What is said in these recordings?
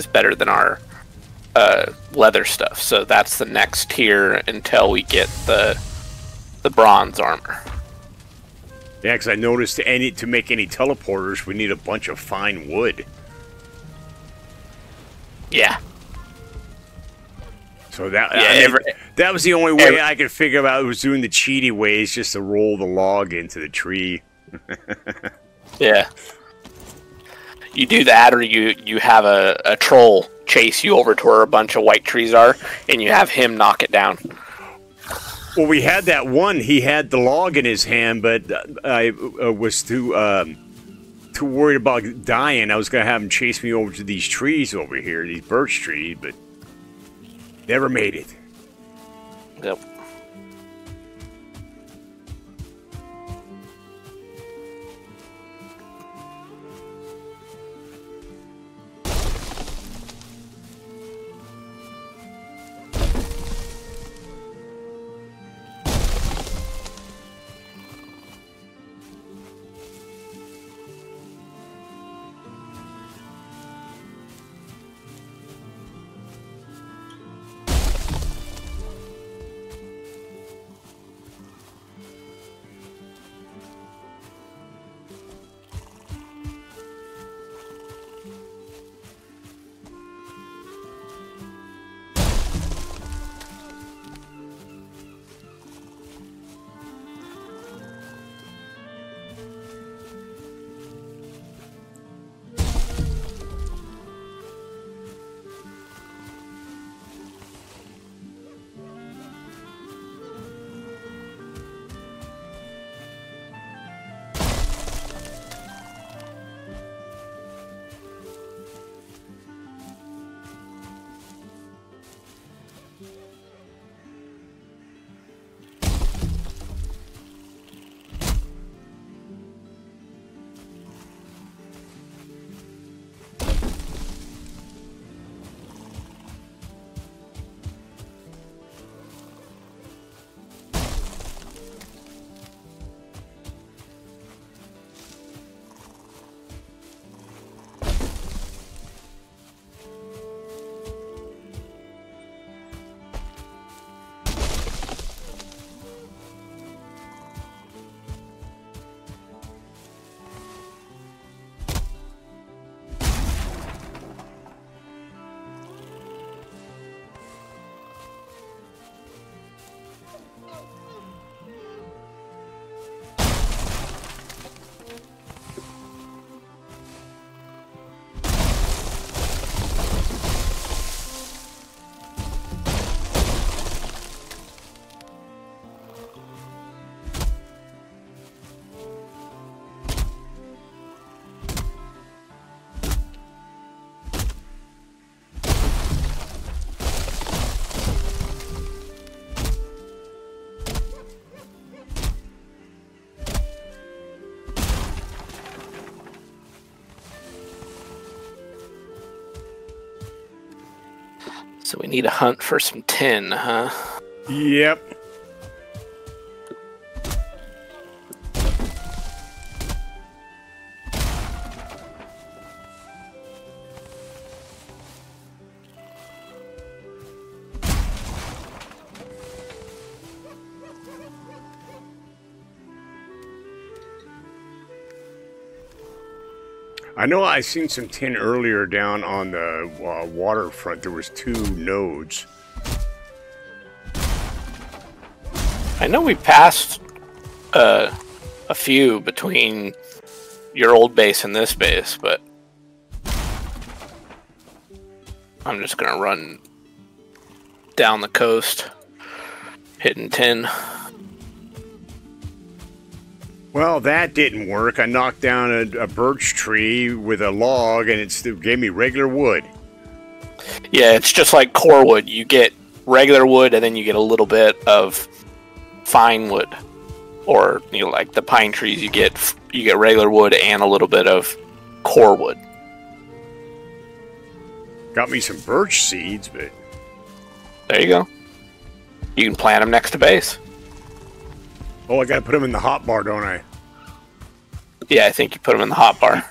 is better than our uh, leather stuff. So that's the next tier until we get the the bronze armor. Yeah, because I noticed to any to make any teleporters, we need a bunch of fine wood. Yeah. So that Yeah, I mean, every- that was the only way every- I could figure out was doing the cheaty ways, just to roll the log into the tree. Yeah. You do that, or you you have a, a troll chase you over to where a bunch of white trees are, and you have him knock it down. Well, we had that one. He had the log in his hand, but uh, I uh, was too um, too worried about dying. I was gonna have him chase me over to these trees over here, these birch trees, but never made it. Yep. So we need a hunt for some tin, huh? Yep. I know I seen some tin earlier down on the uh, waterfront. There was two nodes. I know we passed uh, a few between your old base and this base, but I'm just gonna run down the coast, hitting tin. Well, that didn't work. I knocked down a, a birch tree with a log, and it still gave me regular wood. Yeah, it's just like core wood. You get regular wood, and then you get a little bit of fine wood, or you know, like the pine trees. You get you get regular wood and a little bit of core wood. Got me some birch seeds, but There you go. You can plant them next to base. Oh, I gotta put them in the hot bar, don't I? Yeah, I think you put them in the hot bar.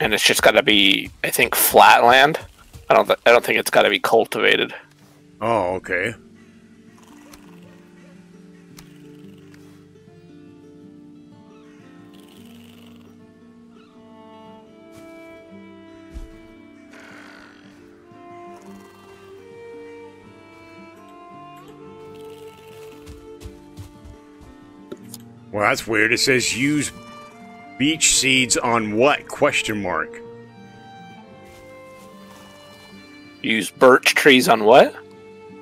and it's just got to be, I think, flat land. I don't. Th- I don't think it's got to be cultivated. Oh, okay. Well, that's weird. It says use beech seeds on what? Question mark. Use birch trees on what?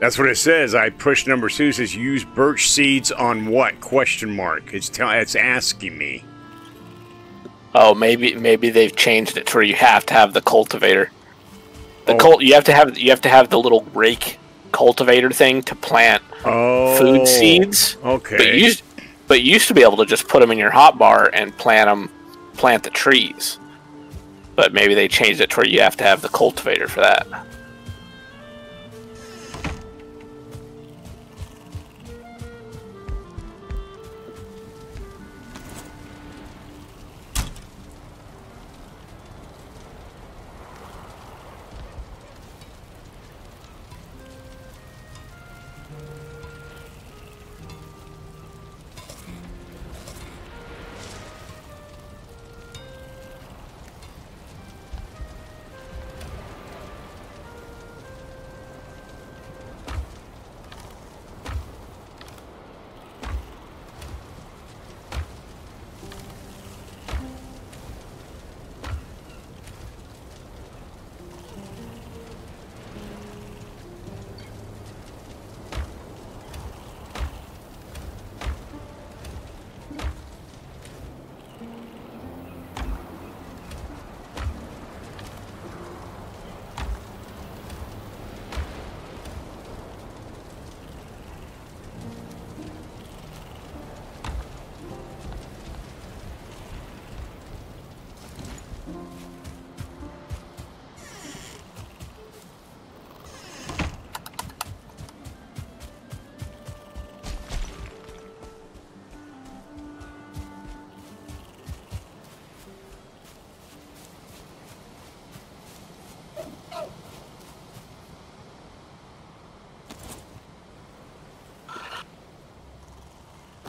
That's what it says. I push number two. It says use birch seeds on what? Question mark. It's tell. It's asking me. Oh, maybe maybe they've changed it to where you have to have the cultivator. The Oh. cult you have to have you have to have the little rake cultivator thing to plant Oh, food seeds. Okay. But you but you used to be able to just put them in your hotbar and plant them, plant the trees. But maybe they changed it to where you have to have the cultivator for that.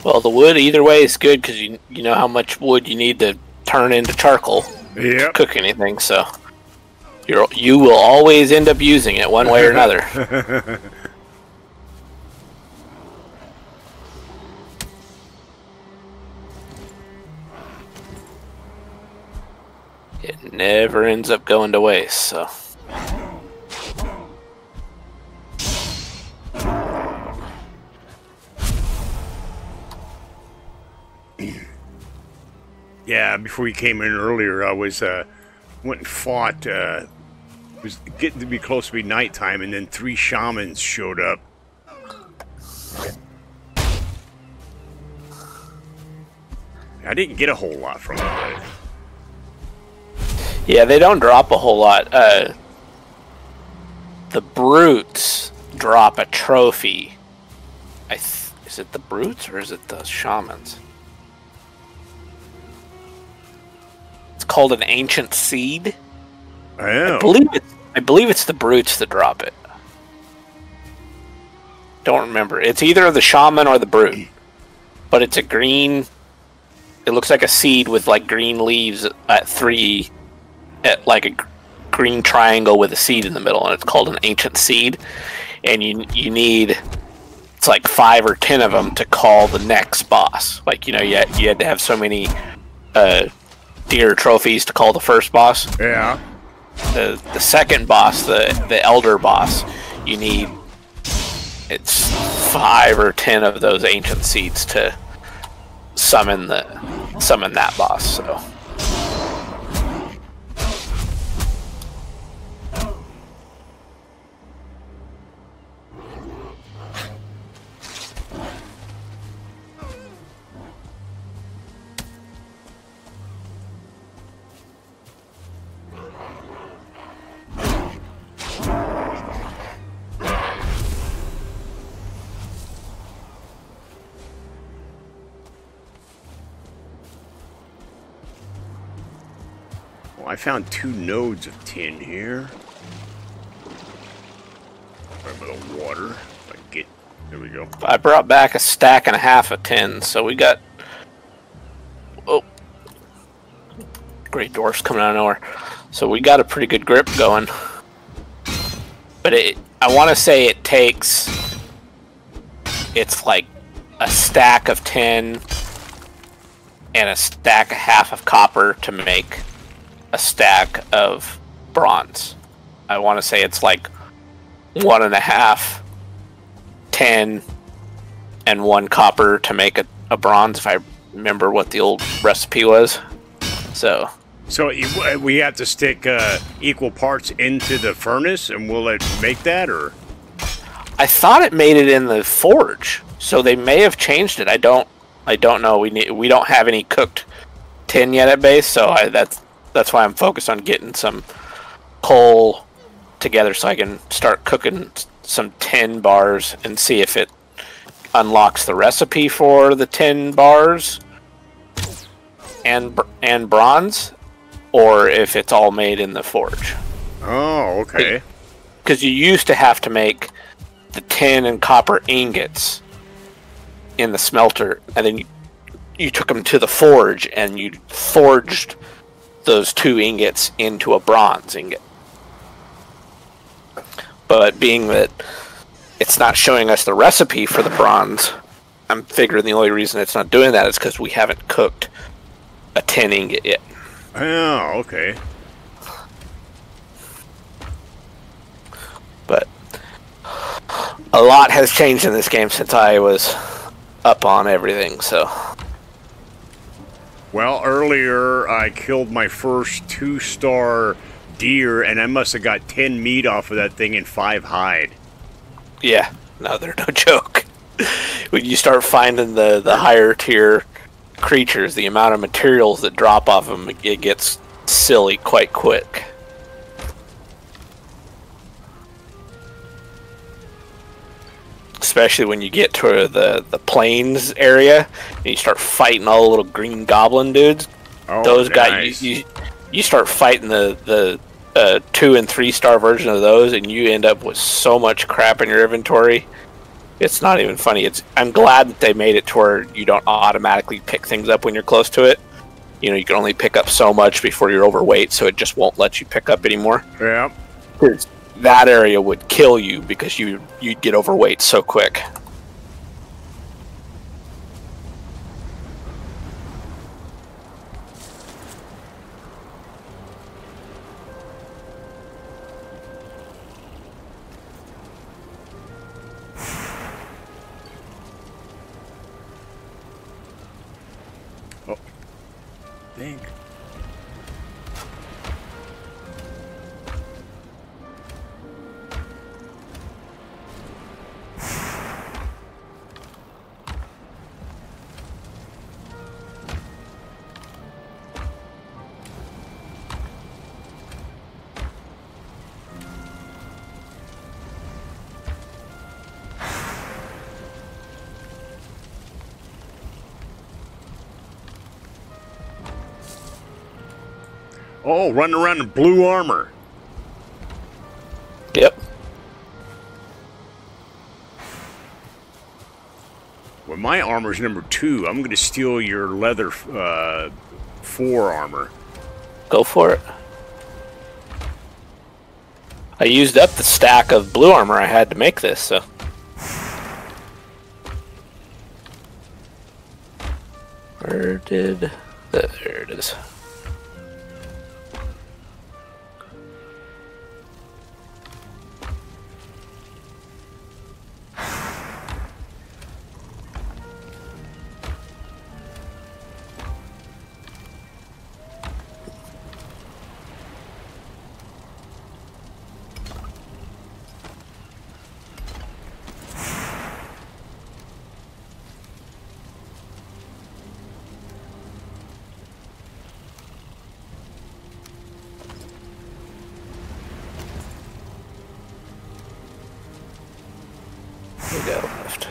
Well, the wood either way is good because you you know how much wood you need to turn into charcoal, Yep. cook anything. So you're you will always end up using it one way or another. it never ends up going to waste. So. Yeah, before you came in earlier, I was uh, went and fought. Uh, it was getting to be close to be nighttime, and then three shamans showed up. I didn't get a whole lot from them. Yeah, they don't drop a whole lot. Uh, the brutes drop a trophy. I is it the brutes or is it the shamans? Called an ancient seed. I believe it. I believe it's the brutes that drop it. Don't remember. It's either the shaman or the brute, but it's a green. It looks like a seed with like green leaves at three, at like a green triangle with a seed in the middle, and it's called an ancient seed. And you you need it's like five or ten of them to call the next boss. Like you know you had, you had to have so many uh, deer trophies to call the first boss yeah. the the second boss, the the elder boss, you need it's five or ten of those ancient seeds to summon the summon that boss. So found two nodes of tin here. Right by the water. I get. There we go. I brought back a stack and a half of tin, so we got. Oh. Greydwarfs coming out of nowhere. So we got a pretty good grip going. But it, I want to say it takes. It's like a stack of tin and a stack a half of copper to make a stack of bronze. I want to say it's like one and a half, ten, and one copper to make a, a bronze, if I remember what the old recipe was. So. So we have to stick uh, equal parts into the furnace, and will it make that, or? I thought it made it in the forge, so they may have changed it. I don't, I don't know. We need, we don't have any cooked tin yet at base, so I, that's that's why I'm focused on getting some coal together so I can start cooking some tin bars and see if it unlocks the recipe for the tin bars and and bronze, or if it's all made in the forge Oh, okay. because you used to have to make the tin and copper ingots in the smelter, and then you, you took them to the forge and you forged those two ingots into a bronze ingot. But being that it's not showing us the recipe for the bronze, I'm figuring the only reason it's not doing that is because we haven't cooked a tin ingot yet. Oh, okay. but a lot has changed in this game since I was up on everything. So Well, earlier I killed my first two-star deer, and I must have got ten meat off of that thing and five hide. yeah, no, they're no joke. when you start finding the the higher tier creatures, the amount of materials that drop off them, it gets silly quite quick. Especially when you get to the the plains area and you start fighting all the little green goblin dudes. Oh, those guys you, you you start fighting the the uh, two and three star version of those and you end up with so much crap in your inventory. It's not even funny. It's i'm glad that they made it to where you don't automatically pick things up when you're close to it. You know you can only pick up so much before you're overweight so it just won't let you pick up anymore. Yeah. That area would kill you because you you'd get overweight so quick running around in blue armor. yep Well, my armor's number two. I'm going to steal your leather uh, four armor. go for it i used up the stack of blue armor i had to make this so go left.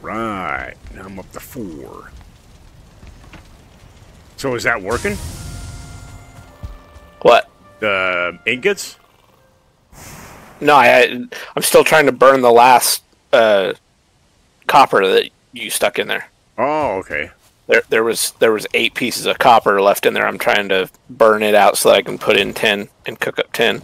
Right, now I'm up to four. So is that working? What? The ingots? No, I, I'm still trying to burn the last uh, copper that you stuck in there. Oh, okay. There, there was there was eight pieces of copper left in there. I'm trying to burn it out so that I can put in ten and cook up ten.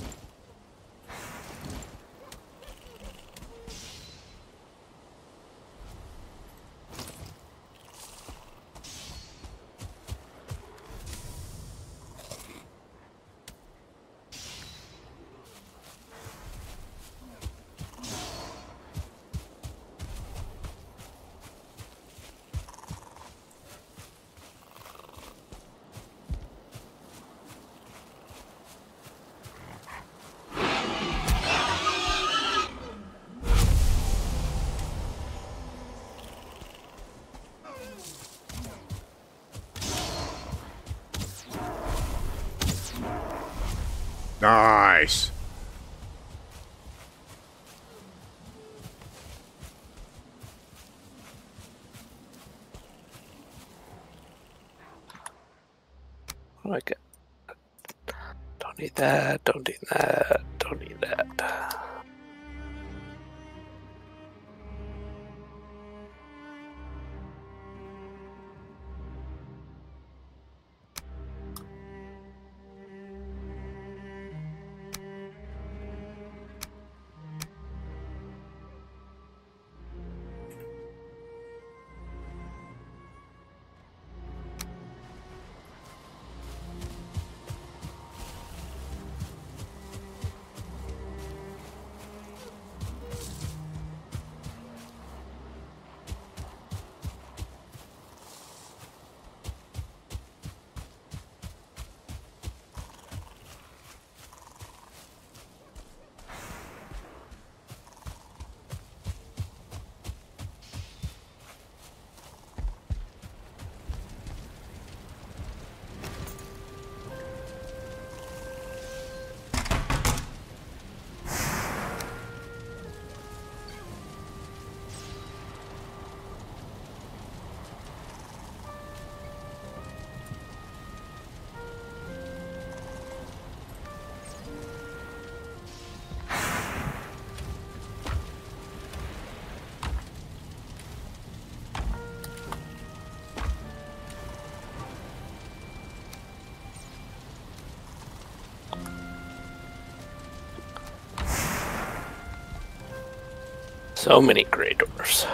Need that. Don't need that. Don't need that. So many gray doors.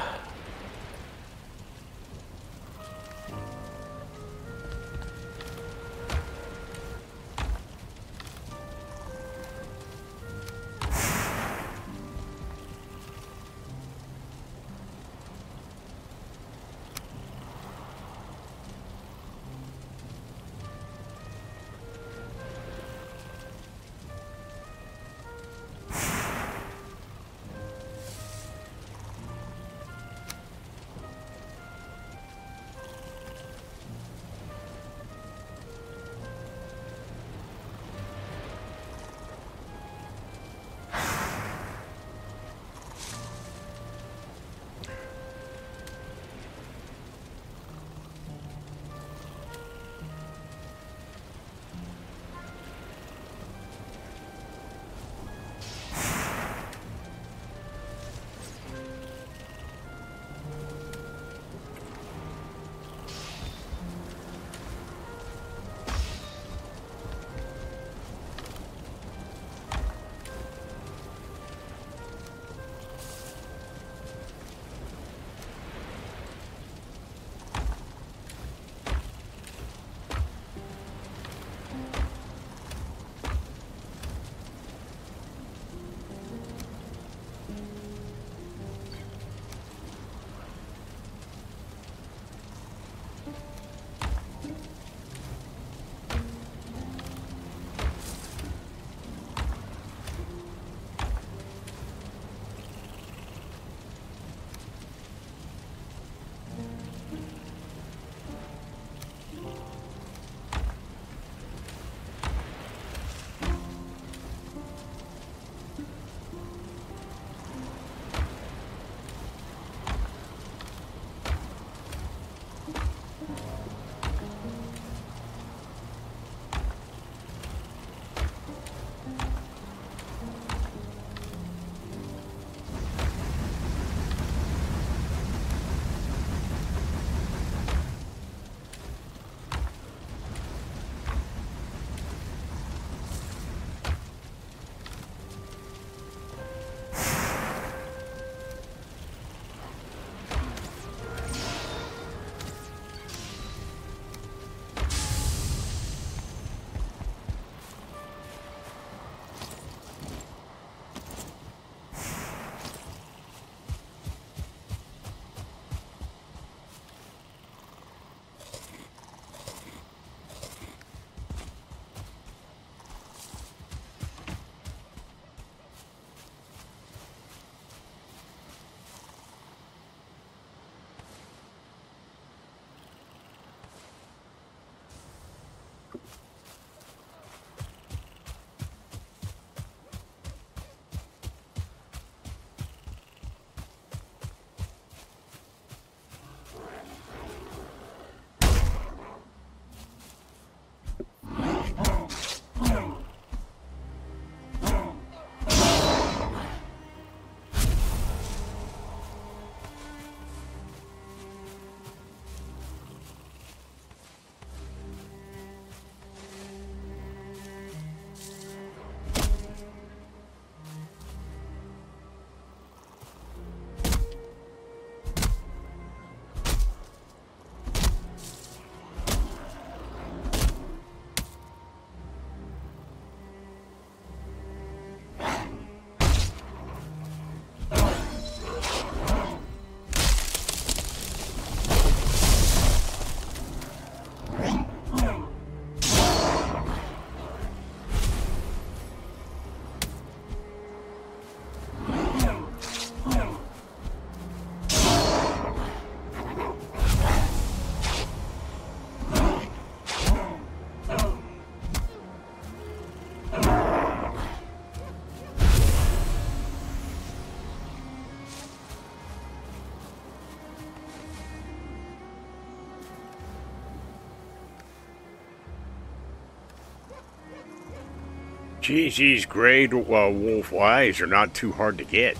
Geez, these gray uh, wolf eyes are not too hard to get.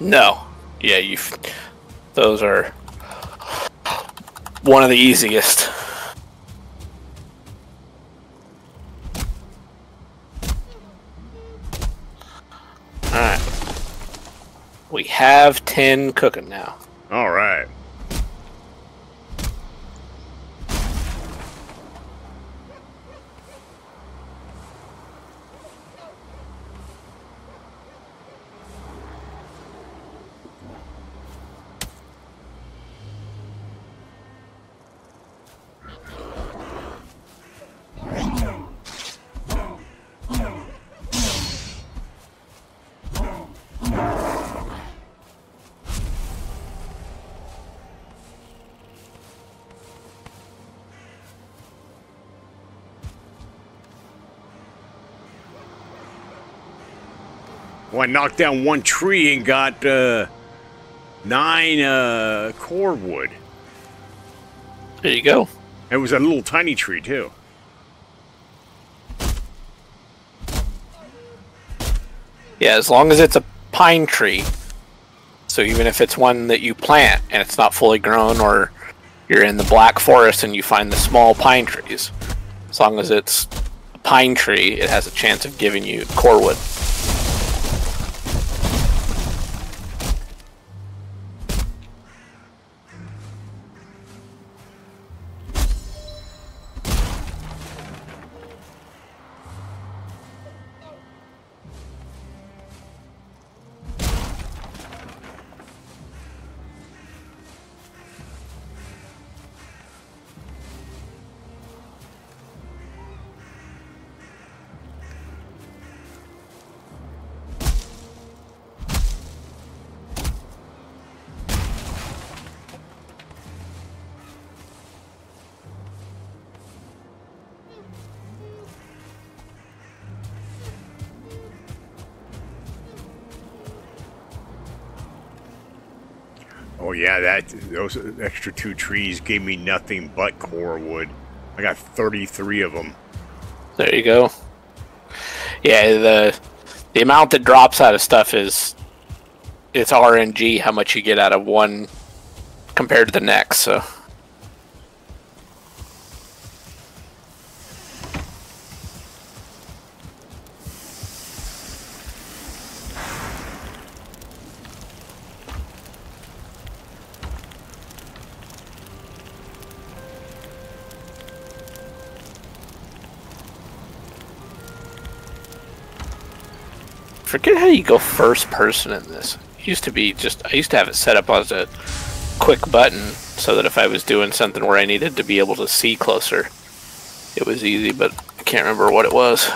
No. Yeah, you. Those are one of the easiest. Alright. We have 10 cooking now. All right. Well, I knocked down one tree and got uh, nine uh, core wood. There you go. It was a little tiny tree, too. Yeah, as long as it's a pine tree. So even if it's one that you plant and it's not fully grown, or you're in the black forest and you find the small pine trees, as long as it's a pine tree, it has a chance of giving you core wood. Those extra two trees gave me nothing but core wood. I got 33 of them. There you go. Yeah, the the amount that drops out of stuff is it's RNG how much you get out of one compared to the next. So go first person in this. It used to be just I used to have it set up as a quick button so that if I was doing something where I needed to be able to see closer, it was easy, but I can't remember what it was.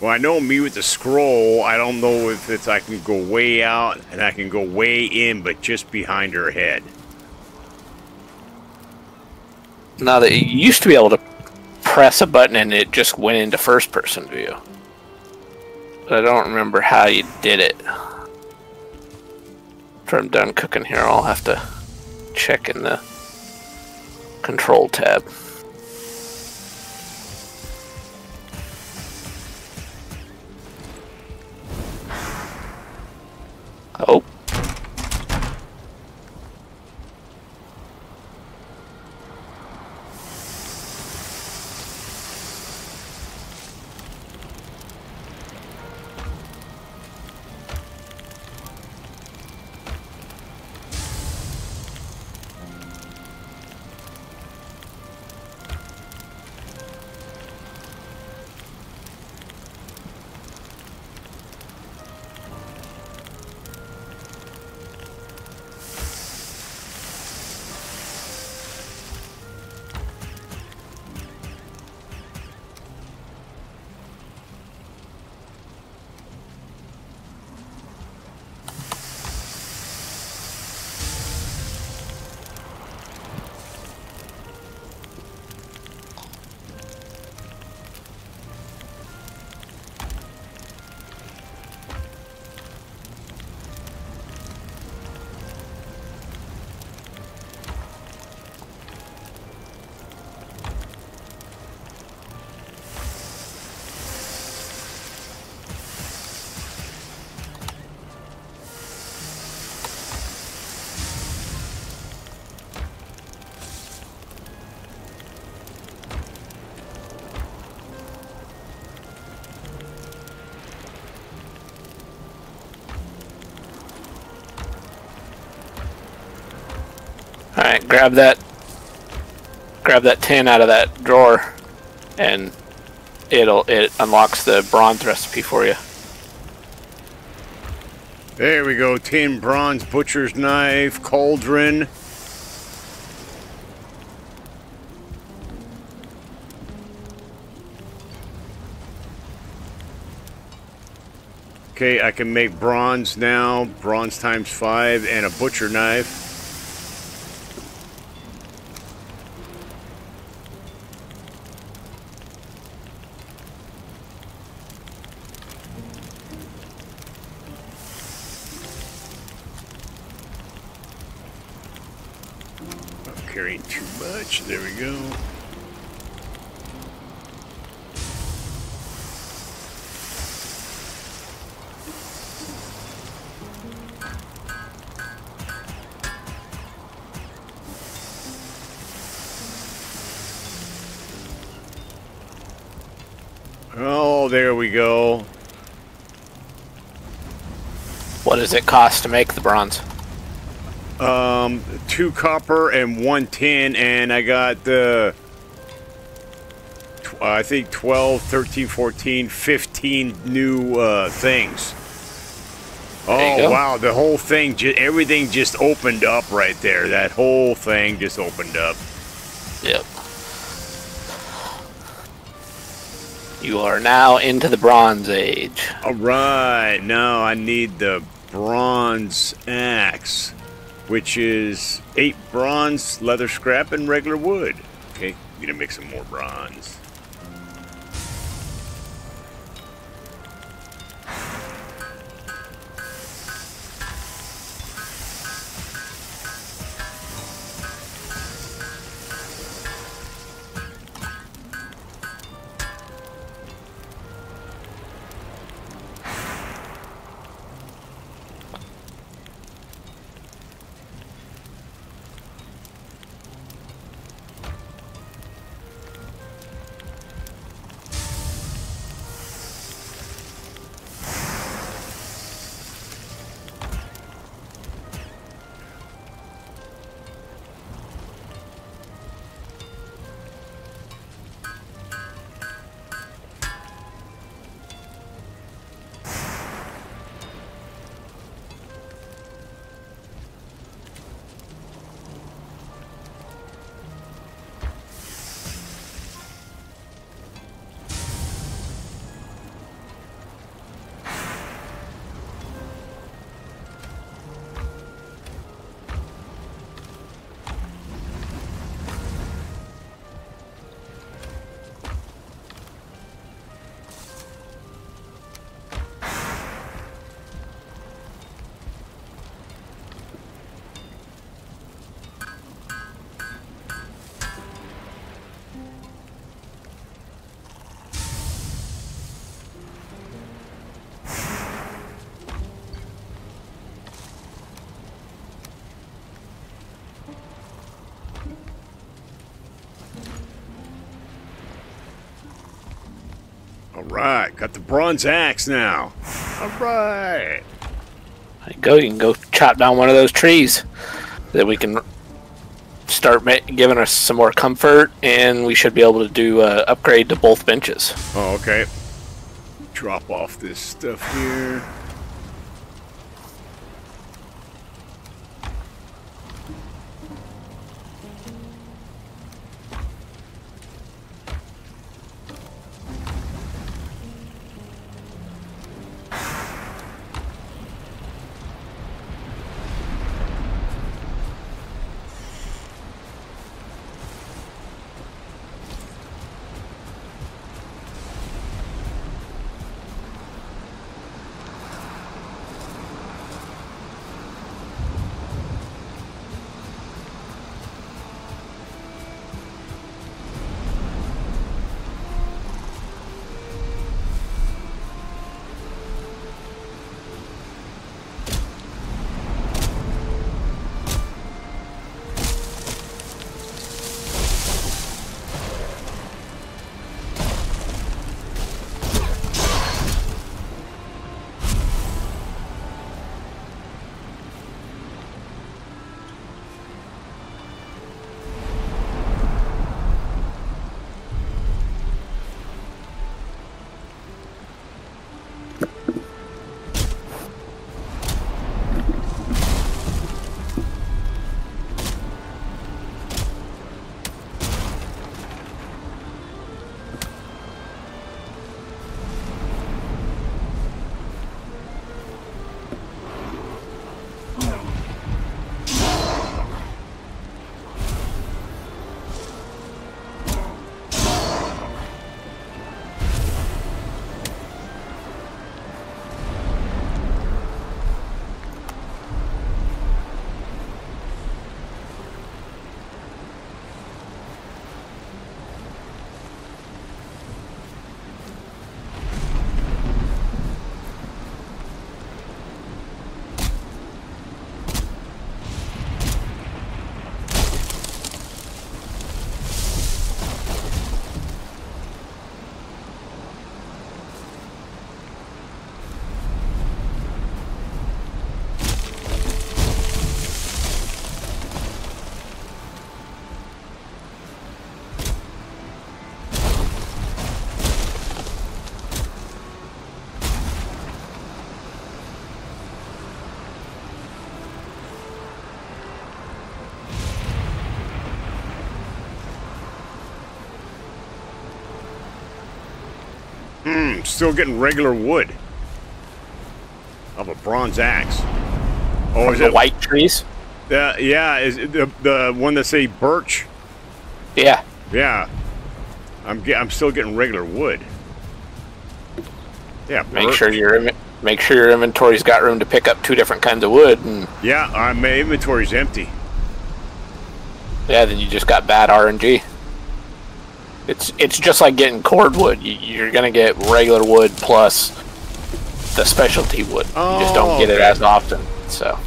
Well, I know me with the scroll, I don't know if it's I can go way out and I can go way in, but just behind her head. Now that you used to be able to press a button and it just went into first person view. I don't remember how you did it. After I'm done cooking here, I'll have to check in the control tab. Oh. Alright, grab that grab that tin out of that drawer and it'll it unlocks the bronze recipe for you. There we go. Tin, bronze, butcher's knife, cauldron. Okay, I can make bronze now. Bronze times five and a butcher knife. There we go. Oh, there we go. What does it cost to make the bronze? Um, two copper and one tin, and I got the. tw- I think 12, 13, 14, 15 new uh, things. Oh wow! The whole thing, ju- everything just opened up right there. That whole thing just opened up. Yep. You are now into the Bronze Age. All right, now I need the bronze axe, which is eight bronze, leather scrap, and regular wood. Okay, need to make some more bronze. Right, got the bronze axe now. All right. There you go. You can go chop down one of those trees that we can start giving us some more comfort, and we should be able to do uh, upgrade to both benches. Oh, okay. Drop off this stuff here. Hmm, still getting regular wood. Of a bronze axe. Oh, is the it white trees. Uh, yeah, is it the the one that say birch? Yeah. Yeah. I'm get, I'm still getting regular wood. Yeah. Make sure your make sure your inventory's got room to pick up two different kinds of wood, and Yeah, uh, my inventory's empty. yeah, then you just got bad RNG. It's it's just like getting core wood. You, you're gonna get regular wood plus the specialty wood. you just don't Oh, get it oh, okay. as often. So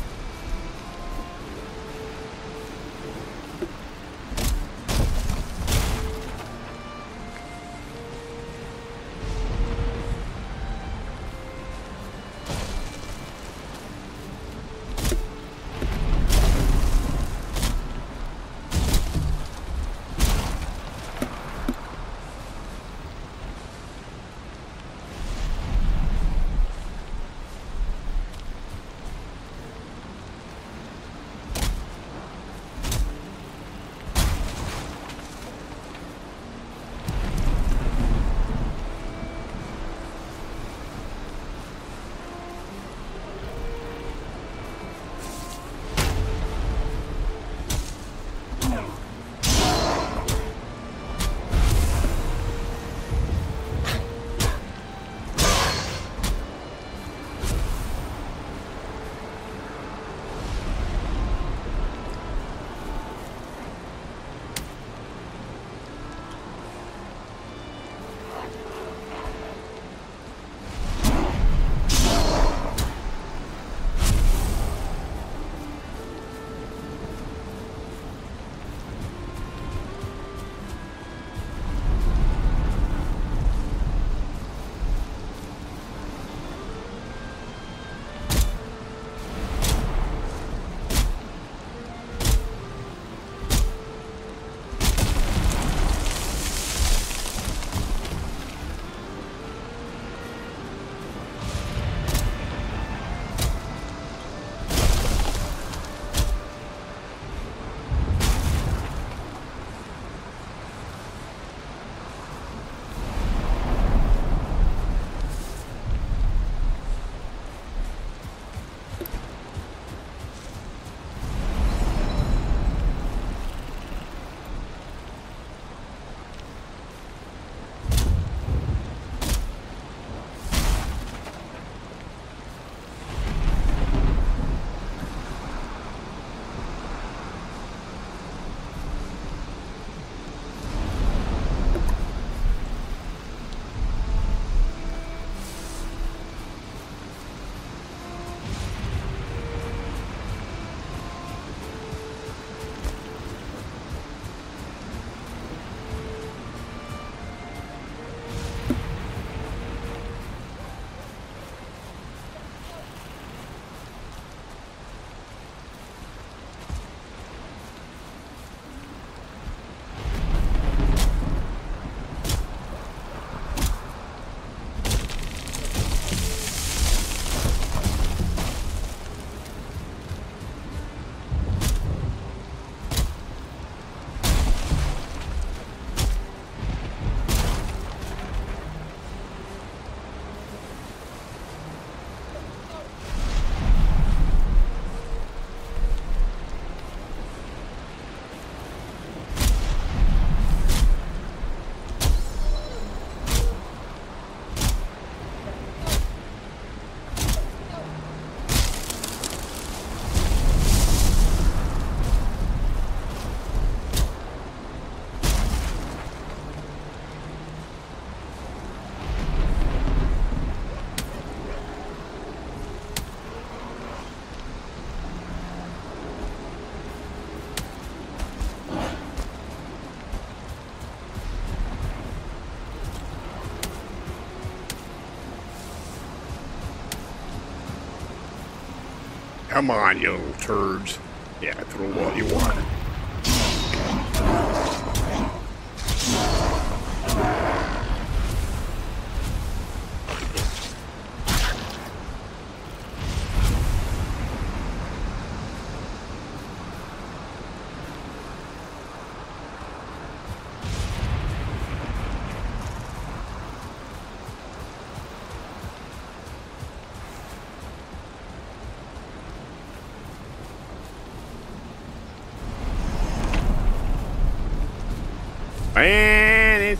Come on, you little turds. Yeah, throw all you want.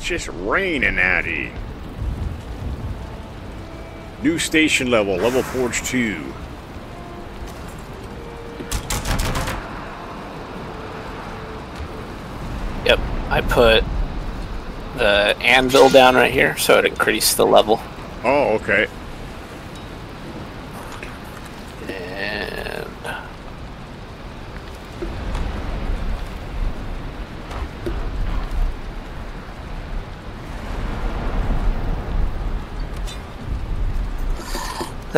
Just raining out here. New station level, level Forge 2. Yep, I put the anvil down right here so it increased the level. Oh, okay. And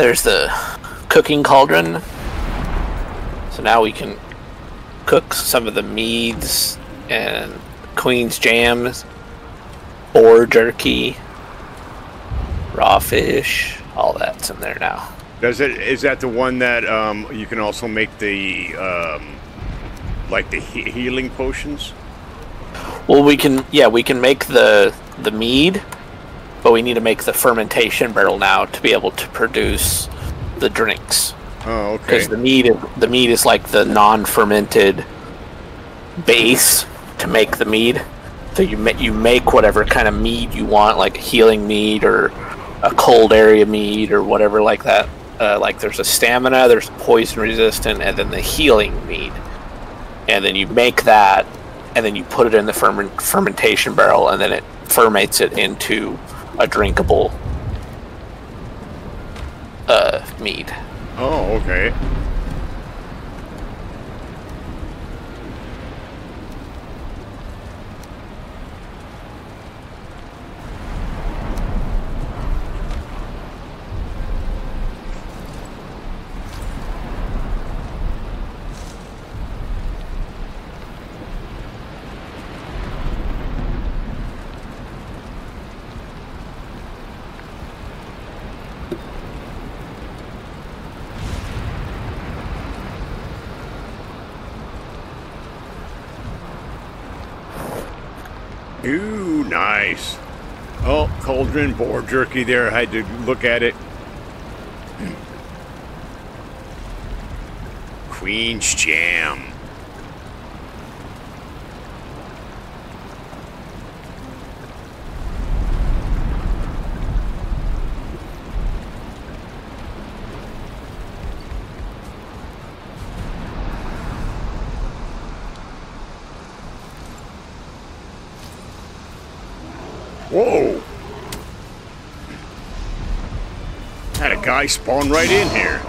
there's the cooking cauldron. So now we can cook some of the meads and queen's jams, boar jerky, raw fish, all that's in there now. Does it? Is that the one that um, you can also make the um, like the he- healing potions? Well, we can yeah, we can make the the mead, but we need to make the fermentation barrel now to be able to produce the drinks. Oh, okay. Because the mead is, the mead is like the non-fermented base to make the mead. So you ma- you make whatever kind of mead you want, like a healing mead or a cold area mead or whatever like that. Uh, like there's a stamina, there's poison resistant, and then the healing mead. And then you make that, and then you put it in the ferment- fermentation barrel, and then it ferments it into a drinkable uh, mead. Oh, okay. Ooh, nice. Oh, cauldron, boar jerky there. I had to look at it. Queen's Jam. Whoa! Had a guy spawn right in here.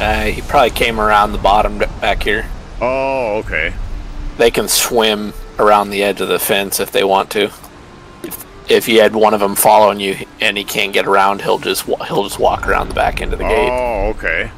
Uh, he probably came around the bottom back here. Oh, okay. They can swim around the edge of the fence if they want to. If, if you had one of them following you and he can't get around, he'll just he'll just walk around the back end of the gate. Oh, okay.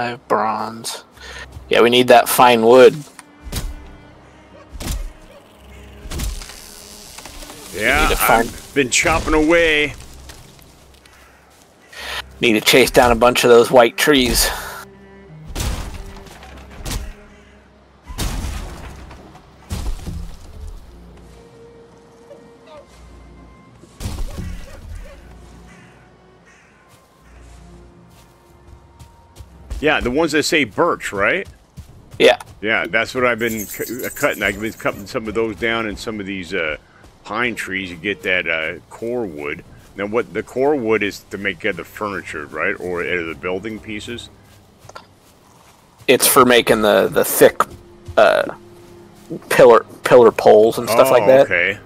Five bronze. Yeah, we need that fine wood. Yeah, I've been chopping away. Need to chase down a bunch of those white trees. Yeah, the ones that say birch, right? Yeah. Yeah, that's what I've been uh, cutting. I've been cutting some of those down and some of these uh, pine trees. You get that uh, core wood. Now, what the core wood is to make uh, the furniture, right, or uh, the building pieces. It's for making the the thick uh, pillar pillar poles and stuff oh, like that. Okay.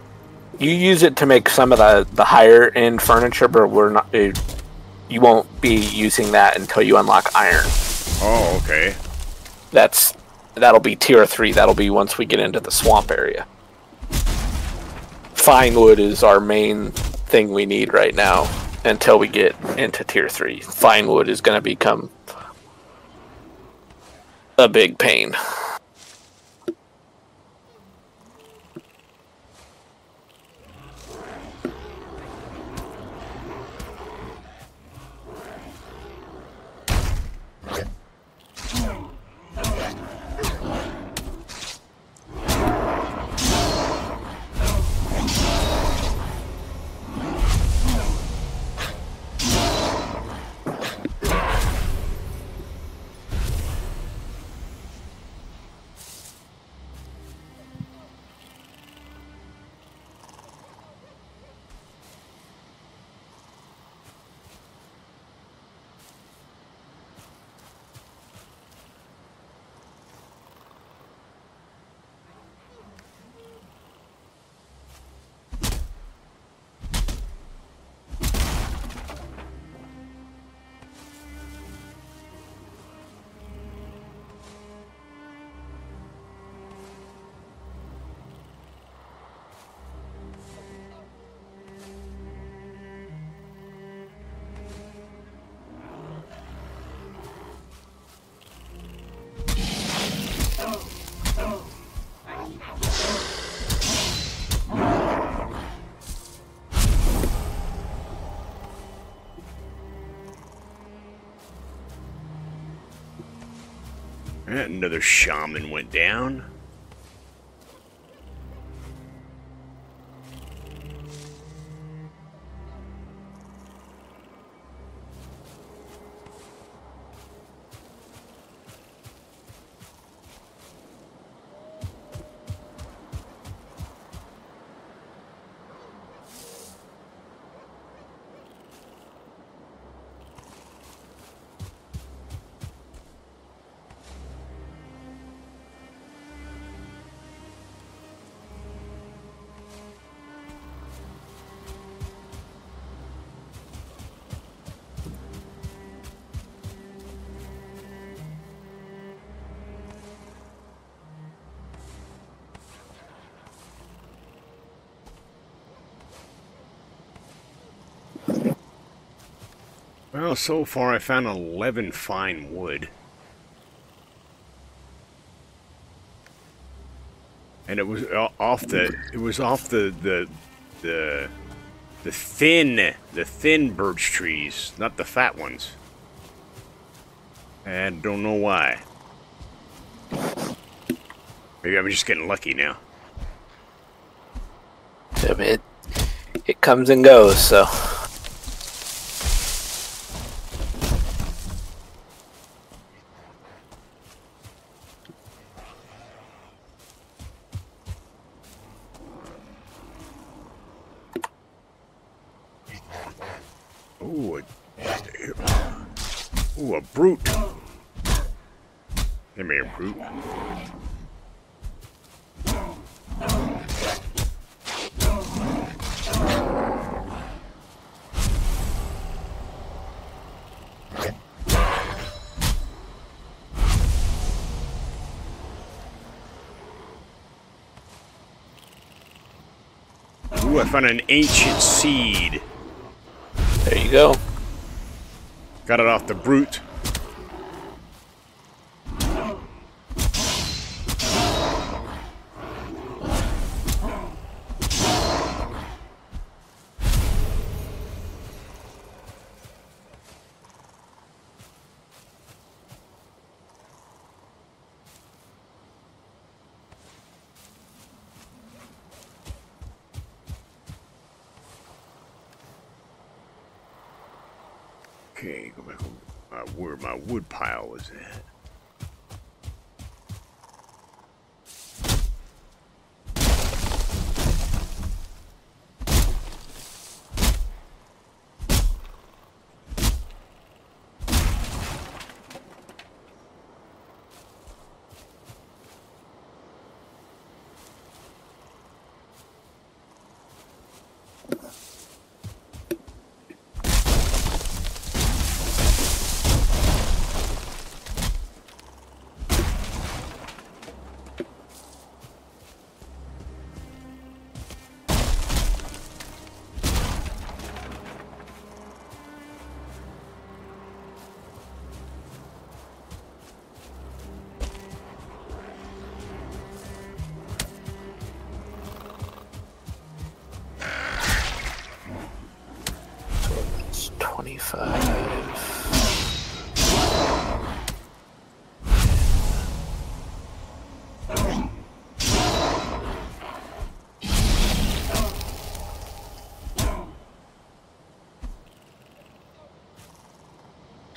You use it to make some of the the higher end furniture, but we're not. It, you won't be using that until you unlock iron. Oh, okay. That's that'll be tier three. That'll be once we get into the swamp area. Fine wood is our main thing we need right now until we get into tier three. Fine wood is going to become a big pain. Another shaman went down. So far I found 11 fine wood. And it was off the it was off the the the the thin the thin birch trees, not the fat ones. And don't know why. Maybe I'm just getting lucky now. It it comes and goes, so. Ooh, a, ooh, a brute. Give me a brute. Ooh, I found an ancient seed. Go. Got it off the brute. Okay, go back home. uh, where my wood pile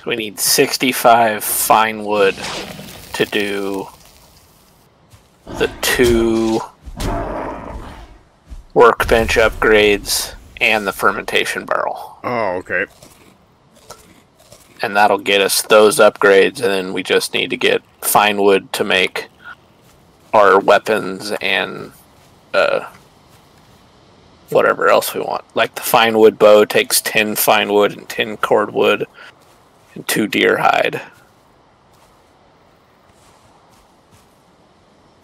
we need 65 fine wood to do the two workbench upgrades and the fermentation barrel. Oh, okay. And that'll get us those upgrades and then we just need to get fine wood to make our weapons and uh, whatever else we want. Like the fine wood bow takes 10 fine wood and 10 core wood and 2 deer hide.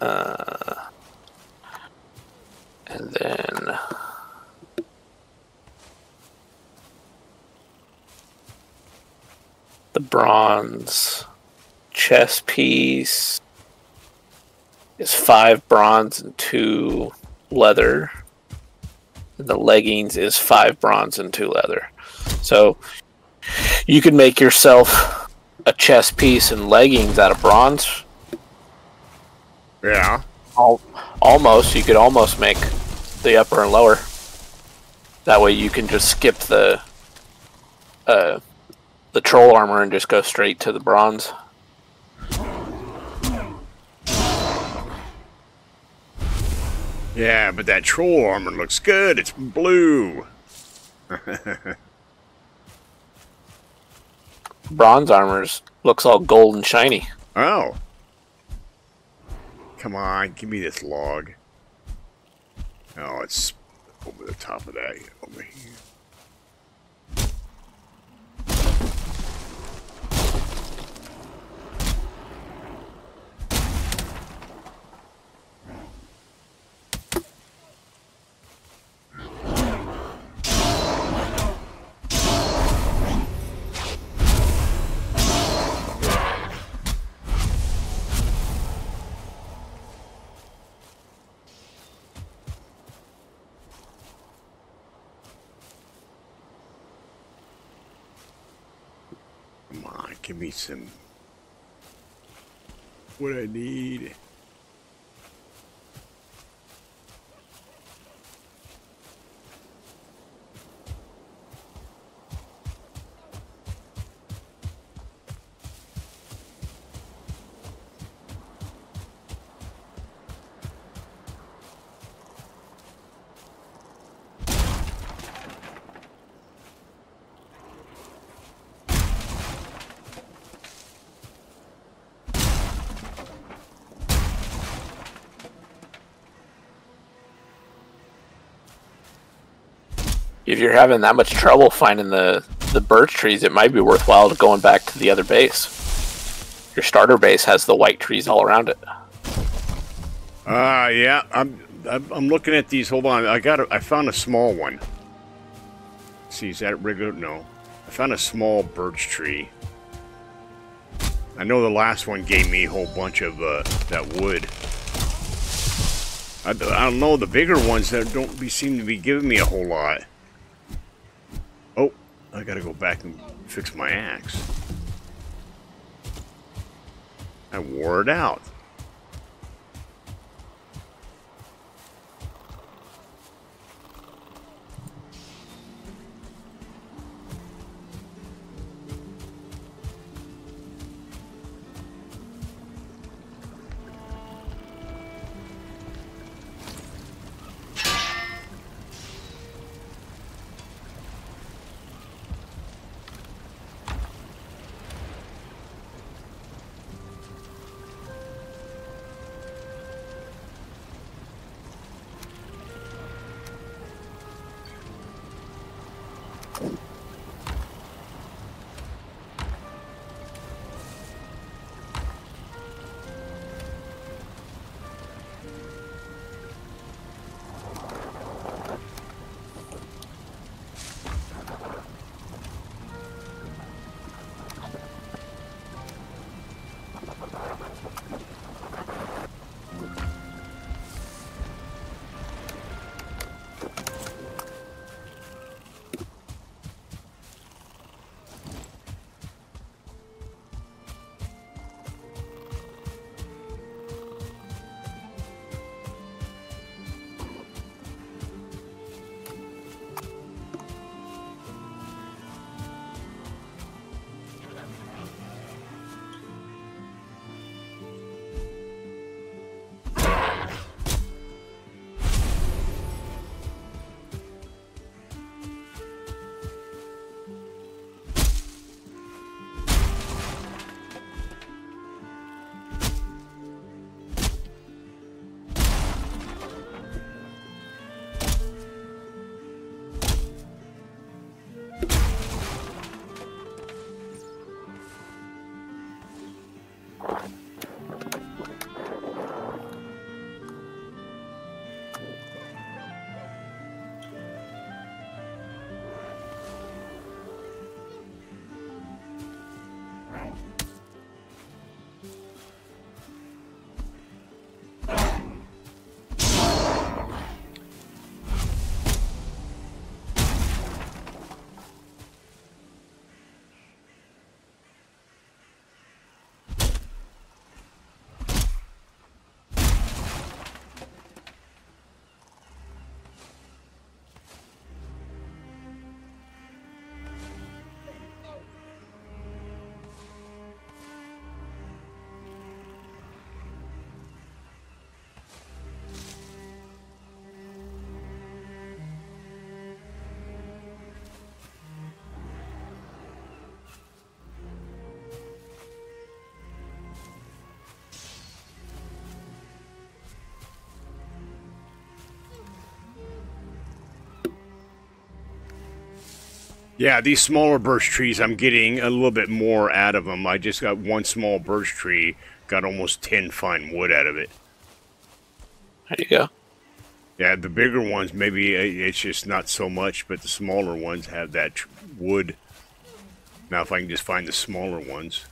Uh, and then the bronze chest piece is five bronze and two leather. And the leggings is five bronze and two leather. So you could make yourself a chest piece and leggings out of bronze. Yeah. Al- almost, you could almost make the upper and lower. That way you can just skip the uh, the troll armor and just go straight to the bronze. Yeah, but that troll armor looks good. It's blue. Bronze armors looks all gold and shiny. Oh. Come on, give me this log. Oh, it's over the top of that. Over here. Come on, give me some. What I need. If you're having that much trouble finding the, the birch trees, it might be worthwhile going back to the other base. Your starter base has the white trees all around it. Ah, yeah. I'm, I'm looking at these. Hold on. I got. A, I found a small one. see, is that regular? No. I found a small birch tree. I know the last one gave me a whole bunch of uh, that wood. I, I don't know the bigger ones that don't be seem to be giving me a whole lot. I gotta go back and fix my axe. I wore it out. Yeah, these smaller birch trees, I'm getting a little bit more out of them. I just got one small birch tree, got almost 10 fine wood out of it. There you go. Yeah, the bigger ones, maybe uh, it's just not so much, but the smaller ones have that wood. Now, if I can just find the smaller ones.